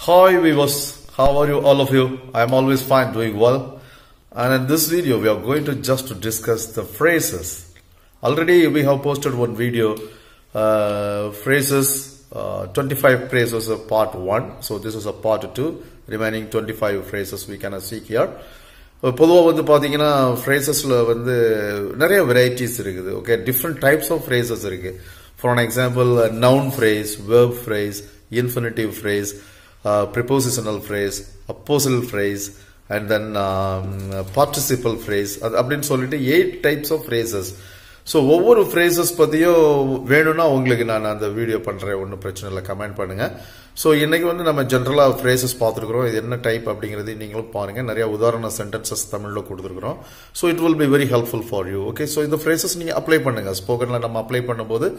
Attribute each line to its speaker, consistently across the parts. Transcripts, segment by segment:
Speaker 1: Hi viewers, how are you all of you? I am always fine, doing well. And in this video, we are going to just to discuss the phrases. Already we have posted one video, uh, phrases, uh, 25 phrases of part 1. So this is a part 2, remaining 25 phrases we can see here. பொதுவாக வந்து பார்த்தீங்கன்னா ஃப்ரேசஸில் வந்து நிறைய varieties இருக்குது okay different types of phrases இருக்குது for an example noun phrase verb phrase infinitive phrase prepositional phrase appositive phrase and then participle phrase அது அப்படின்னு சொல்லிட்டு eight types of phrases so ஒவ்வொரு ஃப்ரேசஸ் பற்றியும் வேணும்னா உங்களுக்கு நான் அந்த வீடியோ பண்ணுறேன் ஒன்றும் பிரச்சனை இல்லை. கமெண்ட் பண்ணுங்கள் ஸோ இன்றைக்கி வந்து நம்ம ஜென்ரலாக ஃப்ரேசஸ் பார்த்துருக்குறோம். இது என்ன டைப் அப்படிங்கிறது நீங்களும் பாருங்கள் நிறைய உதாரண சென்டென்சஸ் தமிழில் கொடுத்துருக்குறோம். So it will be very helpful for you okay so இந்த ஃப்ரேசஸ் நீங்கள் அப்ளை பண்ணுங்கள் ஸ்போக்கனில் நம்ம அப்ளை பண்ணும்போது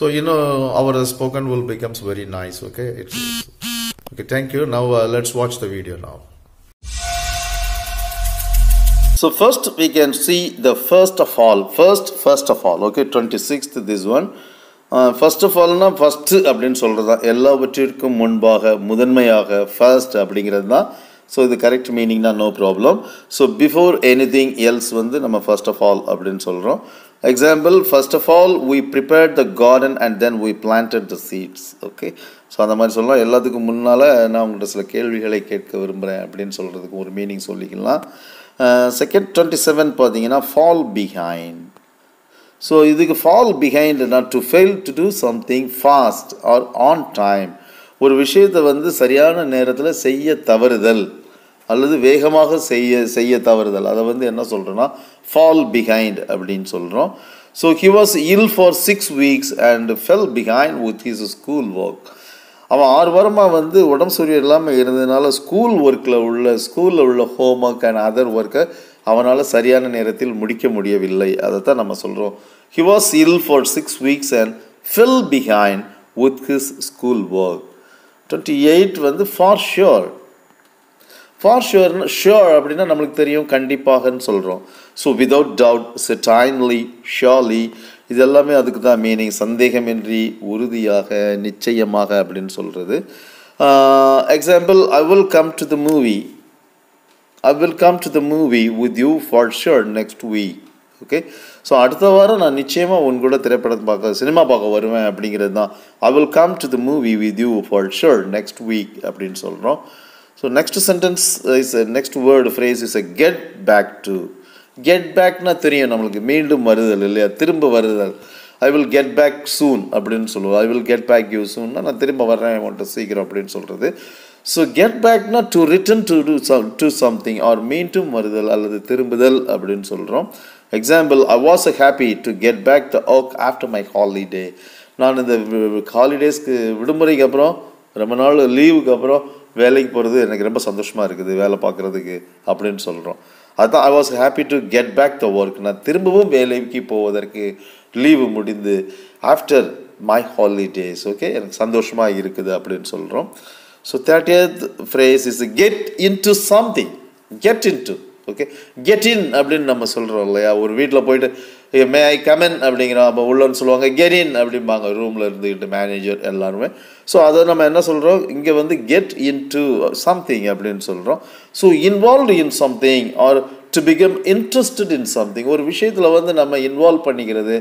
Speaker 1: ஸோ இன்னும் our spoken will becomes very nice okay it's okay Now uh, let's watch the video now. So first we can see the first of all, first, first of all, okay, 26th this one. First of ஆல்னால் first அப்படின்னு சொல்கிறது தான் எல்லாவற்றிற்கும் முன்பாக முதன்மையாக first அப்படிங்கிறது தான் so இது correct மீனிங்னா no problem so before anything else வந்து நம்ம ஃபர்ஸ்ட் ஆஃப் ஆல் அப்படின்னு சொல்கிறோம் example first of all we prepared the garden and then we planted the seeds okay so அந்த மாதிரி சொல்லலாம். எல்லாத்துக்கும் முன்னால் நான் உங்கள்கிட்ட சில கேள்விகளை கேட்க விரும்புகிறேன் அப்படின்னு சொல்கிறதுக்கு ஒரு மீனிங் சொல்லிக்கலாம். செகண்ட் டுவெண்ட்டி செவன் பார்த்தீங்கன்னா ஃபால் பிஹைண்ட் ஸோ இதுக்கு fall பிஹைண்ட்னா to fail to do something fast or on time ஒரு விஷயத்தை வந்து சரியான நேரத்தில் செய்ய தவறுதல் அல்லது வேகமாக செய்ய செய்ய தவறுதல். அதை வந்து என்ன சொல்கிறோன்னா ஃபால் பிஹைண்ட் அப்படின்னு சொல்கிறோம் so he was ill for six weeks and fell behind with his school work அவன் ஆறு வாரமாக வந்து உடம்பு சூரியன் இல்லாமல் இருந்ததுனால ஸ்கூல் ஒர்க்கில் உள்ள ஸ்கூலில் உள்ள ஹோம் ஒர்க் அண்ட் அதர் ஒர்க்கை அவனால் சரியான நேரத்தில் முடிக்க முடியவில்லை. அதை தான் நம்ம சொல்கிறோம் he was ill for six weeks and fell behind with his school work twenty eight வந்து ஃபார் ஷியோர் ஃபார் ஷுவர்னு ஷியோர் அப்படின்னா நம்மளுக்கு தெரியும். கண்டிப்பாகன்னு சொல்கிறோம் so without doubt certainly surely இது எல்லாமே அதுக்கு தான் மீனிங் சந்தேகமின்றி உறுதியாக நிச்சயமாக அப்படின்னு சொல்கிறது example I will come to the movie I will come to the movie with you for sure next week okay so அடுத்த வாரம் நான் நிச்சயமாக உன் கூட திரைப்படம் பார்க்க சினிமா பார்க்க வருவேன் அப்படிங்கிறது தான். I will come to the movie with you for sure next week அப்படின்னு சொல்கிறோம் so next sentence is next word phrase is a get back to get பேக்னா தெரியும் நம்மளுக்கு. மீண்டும் வருதல் இல்லையா? திரும்ப வருதல். I will get back soon அப்படின்னு சொல்லுவோம். I will get back you சூன்னா நான் திரும்ப வர்றேன் உன்ட்ட சீக்கிரம் அப்படின்னு சொல்கிறது so get பேக்னா to return to do some to something or மீண்டும் வருதல் அல்லது திரும்புதல் அப்படின்னு சொல்கிறோம் example I was a happy to get back the work after my holiday நான் இந்த ஹாலிடேஸ்க்கு விடுமுறைக்கு அப்புறம் ரொம்ப நாள் லீவுக்கு அப்புறம் வேலைக்கு போகிறது எனக்கு ரொம்ப சந்தோஷமாக இருக்குது வேலை பார்க்குறதுக்கு அப்படின்னு சொல்கிறோம் அதுதான் I was happy to get back the work நான் திரும்பவும் வேலைக்கு போவதற்கு லீவு முடிந்து ஆஃப்டர் மை ஹாலிடேஸ் ஓகே எனக்கு சந்தோஷமாக இருக்குது அப்படின்னு சொல்கிறோம் so thirtieth phrase is get into something get into okay get in அப்படின்னு நம்ம சொல்கிறோம் இல்லையா? ஒரு வீட்டில் போயிட்டு மே ஐ கமென் அப்படிங்கிறோம் அப்போ உள்ளன்னு சொல்லுவாங்க கெரின் அப்படிம்பாங்க ரூமில் இருந்துக்கிட்டு மேனேஜர் எல்லாருமே. ஸோ அதை நம்ம என்ன சொல்கிறோம் இங்கே வந்து கெட் இன் டு சம்திங் அப்படின்னு சொல்கிறோம் so involve in something or to become interested in something ஒரு விஷயத்தில் வந்து நம்ம இன்வால்வ் பண்ணிக்கிறது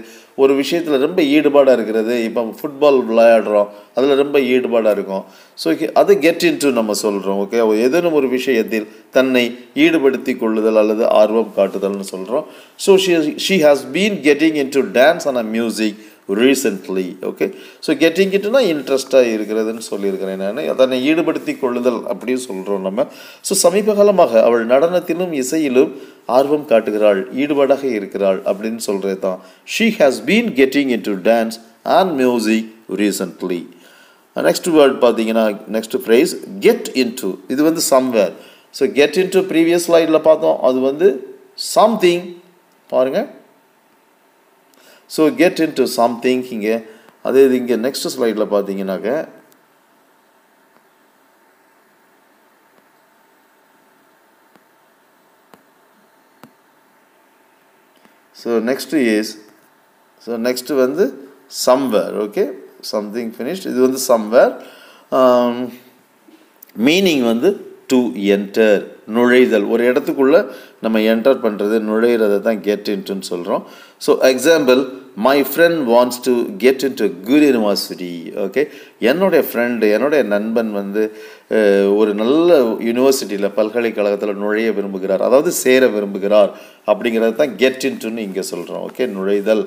Speaker 1: ஒரு விஷயத்தில் ரொம்ப ஈடுபாடாக இருக்கிறது. இப்போ ஃபுட்பால் விளையாடுறோம் அதில் ரொம்ப ஈடுபாடாக இருக்கும். ஸோ அதை கெட் இன்ட்டு நம்ம சொல்கிறோம் ஓகே ஏதேனும் ஒரு விஷயத்தில் தன்னை ஈடுபடுத்தி கொள்ளுதல் அல்லது ஆர்வம் காட்டுதல்னு சொல்கிறோம் so she she has been getting into dance and a music recently okay so getting இட்டுனா இன்ட்ரெஸ்ட்டாக இருக்கிறதுன்னு சொல்லியிருக்கிறேன் நான். அதனை ஈடுபடுத்தி கொள்ளுதல் அப்படின்னு சொல்கிறோம் நம்ம. ஸோ சமீப காலமாக அவள் நடனத்திலும் இசையிலும் ஆர்வம் காட்டுகிறாள் ஈடுபாடாக இருக்கிறாள் அப்படின்னு சொல்கிறது தான் she has been getting into dance and music recently next word பார்த்தீங்கன்னா next phrase get in to இது வந்து somewhere so get into previous ஸ்லைடில் பார்த்தோம். அது வந்து சம்திங் பாருங்கள் so get in to something இங்கே அதே இது இங்கே நெக்ஸ்ட் ஸ்லைடில் பார்த்தீங்கன்னாக்க so next is so next வந்து சம்வேர் ஓகே சம்திங் ஃபினிஷ்ட் இது வந்து சம்வேர் மீனிங் um, வந்து டு என்டர் நுழைதல். ஒரு இடத்துக்குள்ள நம்ம என்டர் பண்ணுறது நுழையிறதை தான் கெட் இன்ட்டுன்னு சொல்கிறோம் so example my friend wants to get into good university okay என்னுடைய ஃப்ரெண்டு என்னுடைய நண்பன் வந்து ஒரு நல்ல யூனிவர்சிட்டியில் பல்கலைக்கழகத்தில் நுழைய விரும்புகிறார். அதாவது சேர விரும்புகிறார். அப்படிங்கிறது தான் கெட் இன்ட்டுன்னு இங்கே சொல்கிறோம் ஓகே நுழைதல்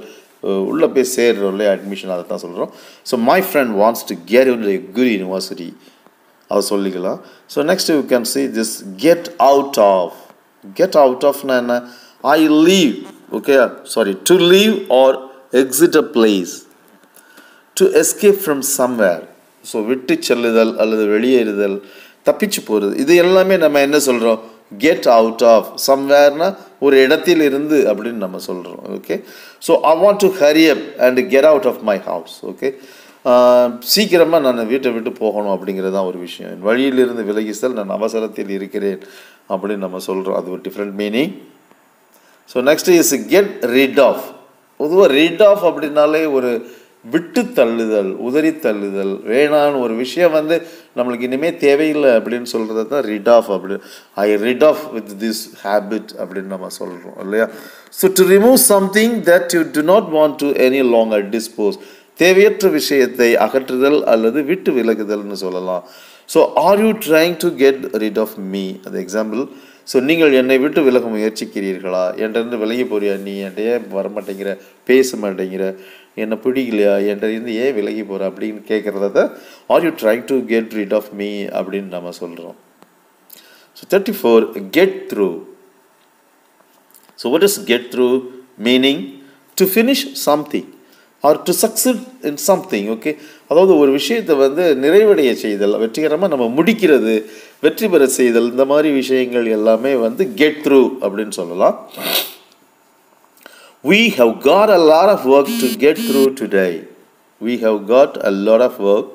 Speaker 1: உள்ளே போய் சேர்றோம் இல்லையா? அட்மிஷன் அதை தான் சொல்கிறோம் so my friend wants to get in good university அதை சொல்லிக்கலாம். So next you can see this get out of get out ஆஃப்னா என்ன? I leave okay sorry to leave or exit a place to escape from somewhere so விட்டு செல்லுதல் அல்லது வெளியேறுதல் தப்பிச்சு போகிறது இது எல்லாமே நம்ம என்ன சொல்கிறோம் கெட் அவுட் ஆஃப் சம்வேர்னா ஒரு இடத்தில் இருந்து அப்படின்னு நம்ம சொல்கிறோம் okay so I want to hurry up and get out of my house okay சீக்கிரமாக நான் வீட்டை விட்டு போகணும் அப்படிங்கிறது தான் ஒரு விஷயம். என் வழியிலிருந்து விலகிசல் நான் அவசரத்தில் இருக்கிறேன் அப்படின்னு நம்ம சொல்கிறோம் அது ஒரு different meaning so next is get rid of பொதுவாக ரிட் ஆஃப் அப்படின்னாலே ஒரு விட்டு தள்ளுதல் உதறி தள்ளுதல். வேணான்னு ஒரு விஷயம் வந்து நம்மளுக்கு இனிமேல் தேவையில்லை அப்படின்னு சொல்கிறது தான் ரிட் ஆஃப் அப்படி I rid of with this habit அப்படின்னு நம்ம சொல்கிறோம் இல்லையா? So to remove something that you do not want to any longer dispose தேவையற்ற விஷயத்தை அகற்றுதல் அல்லது விட்டு விலகுதல்னு சொல்லலாம். So are you trying to get rid of me அது எக்ஸாம்பிள் ஸோ நீங்கள் என்னை விட்டு விலக முயற்சிக்கிறீர்களா? என்கிட்ட விலகி போறியா? நீ என்கிட்ட ஏன் வர மாட்டேங்கிற பேச மாட்டேங்கிற? என்னை பிடிக்கலையா? என்கிட்ட இருந்து ஏன் விலகி போகிற அப்படின்னு கேட்குறத are you trying to get rid of me அப்படின்னு நம்ம சொல்கிறோம் so thirty four get through so what is get through meaning to finish something or to succeed in something okay அதாவது ஒரு விஷயத்தை வந்து நிறைவடைய செய்தல் வெற்றிகரமாக நம்ம முடிக்கிறது வெற்றி பெற செய்தல் இந்த மாதிரி விஷயங்கள் எல்லாமே வந்து கெட் த்ரூ அப்படின்னு சொல்லலாம். We have got a lot of work to get through we we got a lot of work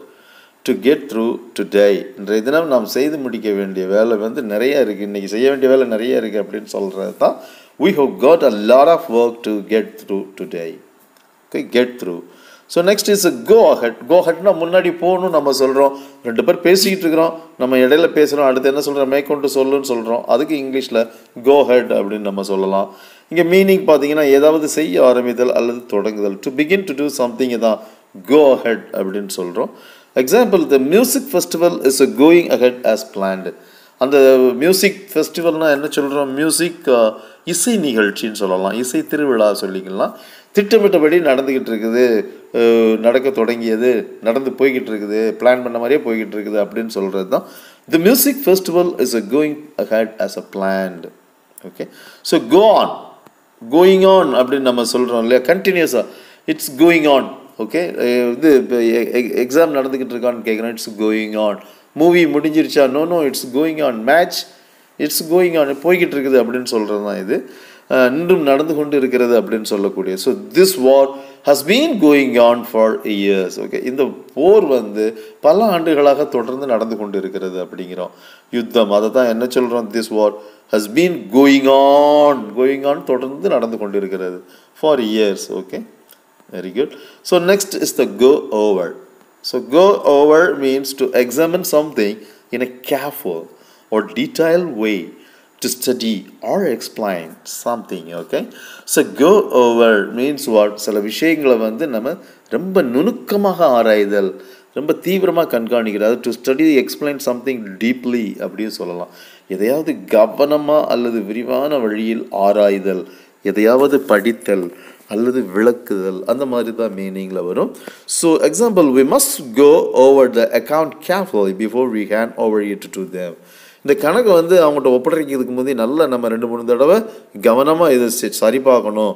Speaker 1: to get through to today. இன்றைய தினம் நாம் செய்து முடிக்க வேண்டிய வேலை வந்து நிறைய இருக்குது இன்றைக்கி செய்ய வேண்டிய வேலை நிறைய இருக்குது அப்படின்னு சொல்கிறது தான் we have a lot of work to get through to today. Okay get through so next is go ahead go அஹெட்னா முன்னாடி போகணும் நம்ம சொல்கிறோம் ரெண்டு பேர் பேசிக்கிட்டு இருக்கிறோம். நம்ம இடையில பேசுகிறோம் அடுத்து என்ன சொல்கிறோம் மேற்கொண்டு சொல்லுன்னு சொல்கிறோம் அதுக்கு இங்கிலீஷில் கோ ஹெட் அப்படின்னு நம்ம சொல்லலாம். இங்கே மீனிங் பார்த்தீங்கன்னா ஏதாவது செய்ய ஆரம்பித்தல் அல்லது தொடங்குதல். To begin to do something தான் கோ அஹெட் அப்படின்னு சொல்கிறோம் example the music festival is a going ahead as planned அந்த மியூசிக் ஃபெஸ்டிவல்னால் என்ன சொல்கிறோம் மியூசிக் uh, இசை நிகழ்ச்சின்னு சொல்லலாம். இசை திருவிழா சொல்லிக்கலாம். திட்டமிட்டபடி நடந்துக்கிட்டு இருக்குது நடக்க தொடங்கியது நடந்து போய்கிட்டு இருக்குது பிளான் பண்ண மாதிரியே போய்கிட்டு இருக்குது அப்படின்னு சொல்கிறது தான். The music festival is a going ahead as a planned okay so go on going on அப்படின்னு நம்ம சொல்கிறோம் இல்லையா? கண்டினியூஸாக இட்ஸ் கோயிங் ஆன் ஓகே இது எக்ஸாம் நடந்துக்கிட்டு இருக்கான்னு கேட்குறேன் இட்ஸ் கோயிங் ஆன் மூவி முடிஞ்சிருச்சா? No no it's going on match it's going on போய்கிட்டு இருக்குது அப்படின்னு சொல்கிறது தான் இது. இன்றும் நடந்து கொண்டு இருக்கிறது அப்படின்னு சொல்லக்கூடிய. So this war has been going on for years okay இந்த போர் வந்து பல ஆண்டுகளாக தொடர்ந்து நடந்து கொண்டு இருக்கிறது அப்படிங்கிறோம். யுத்தம் அதை தான் என்ன சொல்கிறோம் this war has been going on going on தொடர்ந்து நடந்து கொண்டு இருக்கிறது for years okay very good so next is the go over so go over means to examine something in a careful or detail way. To study or explain something. Okay. So go over means what? சில விஷயங்களை வந்து நம்ம ரொம்ப நுணுக்கமாக ஆராய்தல் ரொம்ப தீவிரமாக கண்காணிக்கிறது to study explain something deeply அப்படின்னு சொல்லலாம் எதையாவது கவனமாக அல்லது விரிவான வழியில் ஆராய்தல் எதையாவது படித்தல் அல்லது விளக்குதல் அந்த மாதிரி தான் மீனிங்கில் வரும் so example we must go over the account carefully before we hand over it to Dev இந்த கணக்கை வந்து அவங்கள்ட்ட ஒப்படைக்கிறதுக்கு முந்தைய நல்லா நம்ம ரெண்டு மூணு தடவை கவனமாக இதை சரி பார்க்கணும்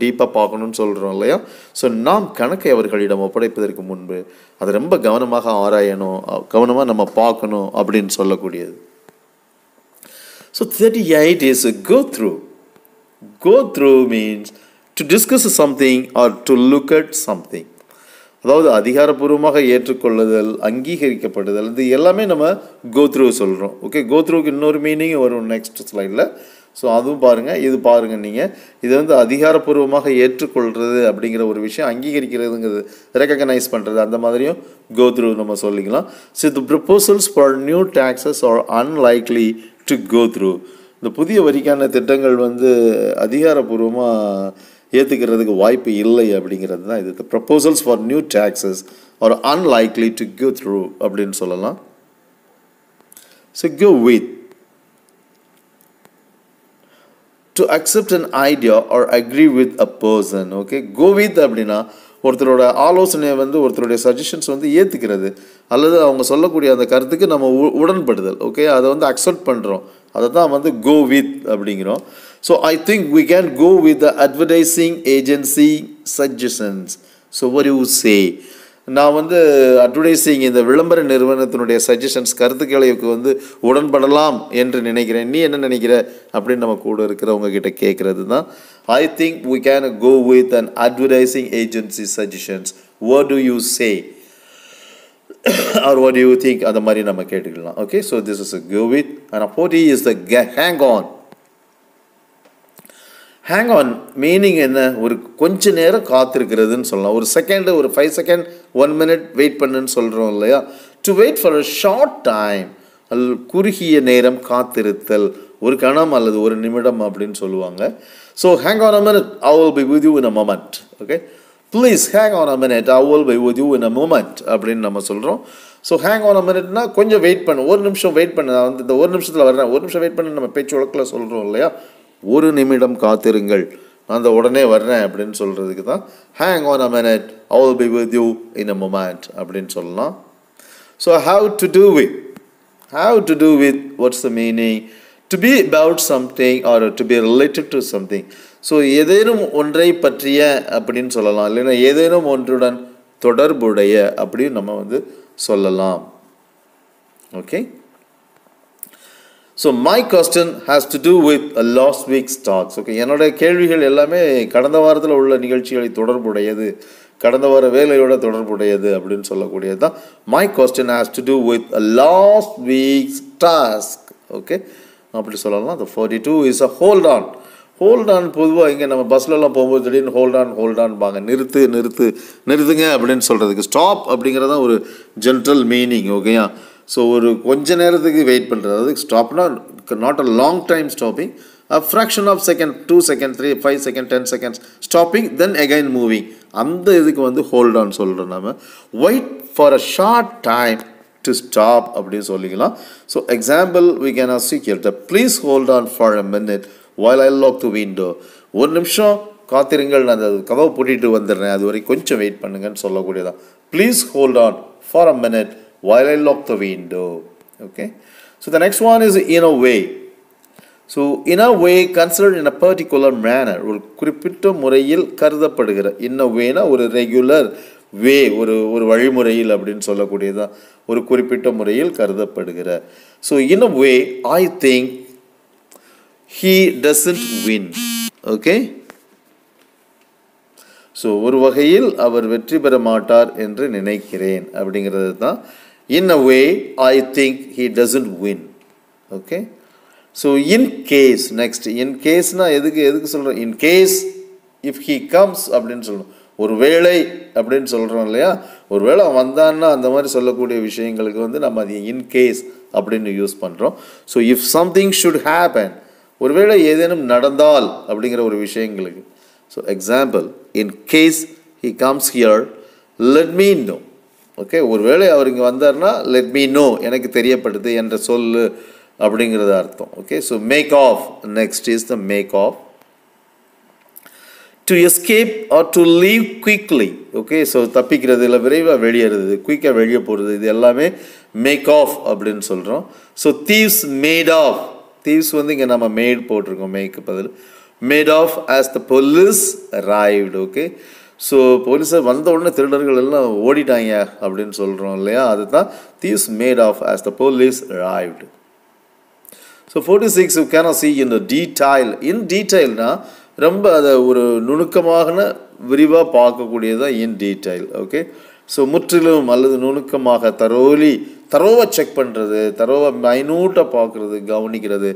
Speaker 1: டீப்பாக பார்க்கணும்னு சொல்கிறோம் இல்லையா? ஸோ நாம் கணக்கை அவர்களிடம் ஒப்படைப்பதற்கு முன்பு அதை ரொம்ப கவனமாக ஆராயணும். கவனமாக நம்ம பார்க்கணும் அப்படின்னு சொல்லக்கூடியது. So thirty eight is go through go through means to discuss something or to look at something அதாவது அதிகாரப்பூர்வமாக ஏற்றுக்கொள்ளுதல் அங்கீகரிக்கப்படுதல் இது எல்லாமே நம்ம கோத்ரூ சொல்கிறோம் ஓகே கோத்ரூவுக்கு இன்னொரு மீனிங் வரும் நெக்ஸ்ட் ஸ்லைடில் ஸோ அதுவும் பாருங்கள் இது பாருங்கள் நீங்கள் இது வந்து அதிகாரப்பூர்வமாக ஏற்றுக்கொள்கிறது அப்படிங்கிற ஒரு விஷயம் அங்கீகரிக்கிறதுங்கிறது ரெக்கக்னைஸ் பண்ணுறது அந்த மாதிரியும் கோத்ரூ நம்ம சொல்லிக்கலாம். So the proposals for new taxes are unlikely to go through இந்த புதிய வரிக்கான திட்டங்கள் வந்து அதிகாரப்பூர்வமாக ஏற்றுக்கிறதுக்கு வாய்ப்பு இல்லை அப்படிங்கிறது தான் இது. Proposals for new taxes are unlikely to go through அப்படின்னு சொல்லலாம். So go with to accept an idea or agree with a person okay go with அப்படின்னா ஒருத்தரோட ஆலோசனையை வந்து ஒருத்தருடைய சஜஷன்ஸ் வந்து ஏற்றுக்கிறது அல்லது அவங்க சொல்லக்கூடிய அந்த கருத்துக்கு நம்ம உ- உடன்படுதல் ஓகே அதை வந்து அக்செப்ட் பண்ணுறோம் அதை தான் வந்து கோ வித் அப்படிங்கிறோம். So I think we can go with the advertising agency suggestions so what you say நான் வந்து அட்வர்டைஸிங் இந்த விளம்பர நிறுவனத்தினுடைய சஜஷன்ஸ் கருத்துக்களுக்கு வந்து உடன்படலாம் என்று நினைக்கிறேன். நீ என்ன நினைக்கிற அப்படின்னு நம்ம கூட இருக்கிறவங்க கிட்ட கேட்குறது தான் I think we can go with an advertising agency suggestions what do you say or what do you think? அந்த மாதிரி நம்ம கேட்டுக்கலாம். Okay so this is go with and forty is the hang on hang on meaning என்ன? ஒரு கொஞ்ச நேரம் காத்திருக்கிறதுன்னு சொல்லலாம். ஒரு செகண்ட் ஒரு five second one minute wait பண்ணுன்னு சொல்கிறோம் இல்லையா? To wait for a short time அல் குறுகிய நேரம் காத்திருத்தல் ஒரு கணம் அல்லது ஒரு நிமிடம் அப்படின்னு சொல்லுவாங்க. So hang on a minute I will be with you in a moment okay please hang on a minute I will be with you in a moment அப்படின்னு நம்ம சொல்கிறோம் ஸோ ஹேங் ஆன் அ மினிட்னா கொஞ்சம் wait பண்ணு. ஒரு நிமிஷம் wait பண்ணு. நான் வந்து இந்த ஒரு நிமிஷத்தில் வர்றேன். ஒரு நிமிஷம் வெயிட் பண்ணு நம்ம பேச்சு வழக்கில் சொல்கிறோம் இல்லையா? ஒரு நிமிடம் காத்திருங்கள். நான் அந்த உடனே வர்றேன் அப்படின்னு சொல்கிறதுக்கு தான் hang on a minute I will be with you in a moment அப்படின்னு சொல்லலாம். So have to do with have to do with what's the meaning to be about something or to be related to something so ஏதேனும் ஒன்றை பற்றிய அப்படின்னு சொல்லலாம். இல்லைன்னா ஏதேனும் ஒன்றுடன் தொடர்புடைய அப்படின்னு நம்ம வந்து சொல்லலாம். Okay so my question has to do with last week stocks okay என்னோட கேள்விகள் எல்லாமே கடந்த வாரத்தில் உள்ள நிகழ்ச்சிகளை தொடர்புடையது கடந்த வார வேலையோட தொடர்புடையது அப்படின்னு சொல்லக்கூடியது தான் my question has to do with last week's task okay அப்படி சொல்லலாம். The forty two is a hold on hold on பொதுவாக இங்கே நம்ம பஸ்லலாம் போகும்போது திடீர்னு ஹோல்ட் ஆன் ஹோல்ட் ஆன்பாங்க நிறுத்து நிறுத்து நிறுத்துங்க அப்படின்னு சொல்கிறதுக்கு ஸ்டாப் அப்படிங்கிறது தான் ஒரு ஜென்ரல் மீனிங் ஓகேயா ஸோ ஒரு கொஞ்ச நேரத்துக்கு வெயிட் பண்ணுறது அதாவது ஸ்டாப்னா not a long time stopping a fraction of second two second three five second ten seconds stopping then again moving அந்த இதுக்கு வந்து ஹோல்ட் ஆன் சொல்கிறோம் நம்ம wait for a short time to stop அப்படின்னு சொல்லிக்கலாம். So example we can seek the please hold on for a minute while I lock to window ஒரு நிமிஷம் காத்திருங்கள் நான் அந்த கதவை பூட்டிட்டு வந்துடுறேன். அது வரைக்கும் கொஞ்சம் வெயிட் பண்ணுங்கன்னு சொல்லக்கூடியதான் please hold on for a minute while I lock the window okay so the next one is in a way so in a way considered in a particular manner ஒரு குறிப்பிட்ட முறையில் கருதப்படுகிற இன் அ வேனா ஒரு ரெகுலர் வே ஒரு ஒரு வழிமுறையில் அப்படின்னு சொல்லக்கூடியதான் ஒரு குறிப்பிட்ட முறையில் கருதப்படுகிற. So in a way I think he doesn't win okay so ஒரு வகையில் அவர் வெற்றி பெற மாட்டார் என்று நினைக்கிறேன் அப்படிங்கிறது தான். In a way I think he doesn't win okay so in case next in கேஸ்னால் எதுக்கு எதுக்கு சொல்கிறோம் in case if he comes அப்படின்னு சொல்லணும் ஒரு வேளை அப்படின்னு சொல்கிறோம் இல்லையா? ஒரு வேளை அவன் வந்தான்னா அந்த மாதிரி சொல்லக்கூடிய விஷயங்களுக்கு வந்து நம்ம அது இன் கேஸ் அப்படின்னு யூஸ் பண்ணுறோம் so if something should happen ஒருவேளை ஏதேனும் நடந்தால் அப்படிங்கிற ஒரு விஷயங்களுக்கு. So example in case he comes here let me know okay ஒருவேளை அவர் இங்கே வந்தார்னா லெட் மீ நோ எனக்கு தெரியப்படுது என்ற சொல்லு அப்படிங்கிறது அர்த்தம். Okay so make off next is the make off to escape or to leave quickly okay so தப்பிக்கிறது இல்லை விரைவாக வெளியேறது குயிக்காக வெளியே போகிறது இது எல்லாமே மேக் ஆஃப் அப்படின்னு சொல்கிறோம் so thieves made off thieves வந்து இங்கே நம்ம மேட் போட்டிருக்கோம் மேக்கு பதில். Made off as the police arrived okay so போலீஸார் வந்த உடனே திருடர்கள் எல்லாம் ஓடிட்டாங்க அப்படின்னு சொல்கிறோம் இல்லையா? அதுதான் thieves made off as the police arrived so forty six can see in detail in டீடைல்னால் ரொம்ப அதை ஒரு நுணுக்கமான விரிவாக பார்க்கக்கூடியதான் இன் டீடைல் ஓகே ஸோ முற்றிலும் அல்லது நுணுக்கமாக தரோலி தரோவாக செக் பண்ணுறது தரோவாக மைனூட்டாக பார்க்குறது கவனிக்கிறது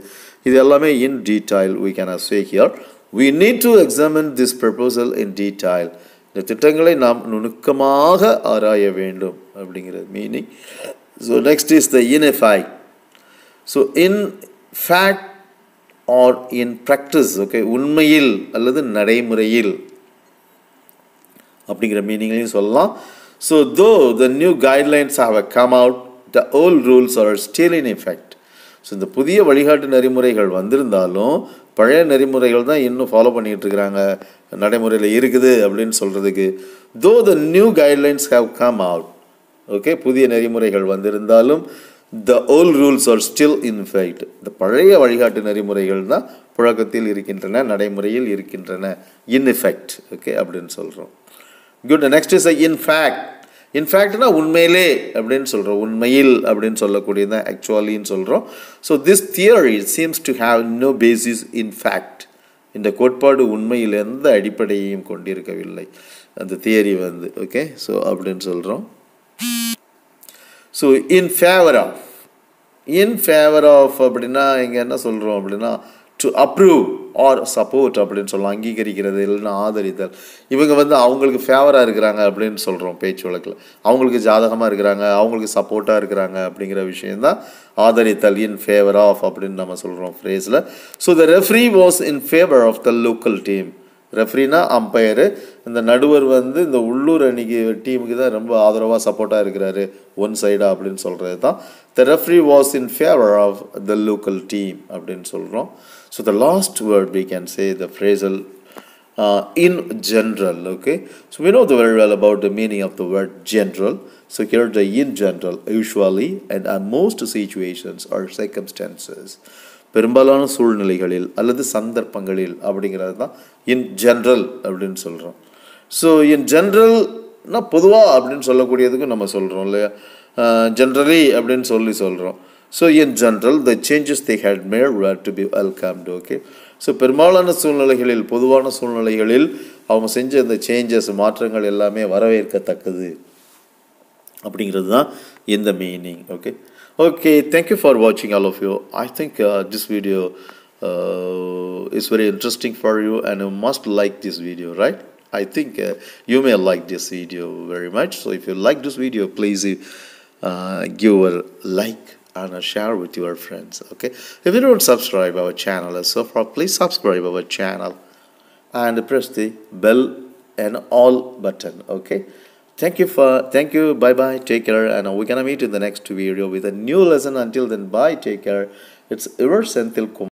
Speaker 1: இது எல்லாமே in detail we can say here we need to examine this proposal in detail இந்த திட்டங்களை நாம் நுணுக்கமாக ஆராய வேண்டும் அப்படிங்கிறது meaning so next is the in effect so in fact or in practice okay உண்மையில் அல்லது நடைமுறையில் அப்படிங்கிற மீனிங்லையும் சொல்லலாம். So though the new guidelines have a come out the old rules are still in effect so இந்த புதிய வழிகாட்டு நெறிமுறைகள் வந்திருந்தாலும் பழைய நெறிமுறைகள் தான் இன்னும் ஃபாலோ பண்ணிகிட்டு இருக்கிறாங்க. நடைமுறையில் இருக்குது அப்படின்னு சொல்கிறதுக்கு though the new guidelines have come out okay புதிய நெறிமுறைகள் வந்திருந்தாலும் the old rules are still in effect இந்த பழைய வழிகாட்டு நெறிமுறைகள் தான் புழக்கத்தில் இருக்கின்றன நடைமுறையில் இருக்கின்றன. இன் எஃபெக்ட் ஓகே அப்படின்னு சொல்கிறோம் good next is in fact இன்ஃபேக்ட்னா உண்மையிலே அப்படின்னு சொல்கிறோம் உண்மையில் அப்படின்னு சொல்லக்கூடியது தான் ஆக்சுவலின்னு சொல்கிறோம் so this theory seems to have no basis in fact இந்த கோட்பாடு உண்மையில் எந்த அடிப்படையையும் கொண்டிருக்கவில்லை. அந்த தியரி வந்து ஓகே ஸோ அப்படின்னு சொல்கிறோம் so in favour of in favour of அப்படின்னா இங்கே என்ன சொல்கிறோம் அப்படின்னா டு அப்ரூவ் ஆர் சப்போர்ட் அப்படின்னு சொல்லலாம் அங்கீகரிக்கிறது இல்லைன்னா ஆதரித்தல். இவங்க வந்து அவங்களுக்கு ஃபேவராக இருக்கிறாங்க அப்படின்னு சொல்கிறோம் பேச்சு வழக்கில். அவங்களுக்கு ஜாதகமாக இருக்கிறாங்க அவங்களுக்கு சப்போர்ட்டாக இருக்கிறாங்க அப்படிங்கிற விஷயந்தான் ஆதரித்தல் இன் ஃபேவர் ஆஃப் அப்படின்னு நம்ம சொல்கிறோம் ஃப்ரேஸில் so the referee was in favour of the local team ரெஃப்ரினா umpire இந்த நடுவர் வந்து இந்த உள்ளூர் அணிக்கு டீமுக்கு தான் ரொம்ப ஆதரவாக சப்போர்ட்டாக இருக்கிறாரு ஒன் சைடாக அப்படின்னு சொல்கிறது தான் the referee was in favour of the local team அப்படின்னு சொல்கிறோம் so the last word we can say phrasal phrasal in general okay? So we know the very well about the meaning of the word general. So here the in general usually and on most situations or circumstances பெரும்பாலான சூழ்நிலைகளில் அல்லது சந்தர்ப்பங்களில் அப்படிங்கிறது தான் in general அப்படின்னு சொல்கிறோம் so இன் ஜென்ரல்னா பொதுவாக அப்படின்னு சொல்லக்கூடியதுக்கும் நம்ம சொல்கிறோம் இல்லையா? ஜென்ரலி அப்படின்னு சொல்லி சொல்கிறோம் so in general the changes they had made were to be welcomed okay so பெரும்பாலான சூழ்நிலைகளில் பொதுவான சூழ்நிலைகளில் அவங்க செஞ்ச இந்த சேஞ்சஸ் மாற்றங்கள் எல்லாமே வரவேற்கத்தக்கது அப்படிங்கிறது தான் இந்த meaning okay okay thank you for வாட்சிங் all of you I think this video is very interesting for you and you must like this video right I think uh, you may like this video very much. So if you like this video, please uh, give a like and share with your friends. Okay. If you don't subscribe our channel so far, please subscribe our channel and press the bell and all button. Okay. Thank you for thank you. Bye bye. Take care, and we're gonna meet in the next video with a new lesson. Until then, bye. Take care. It's your Senthil.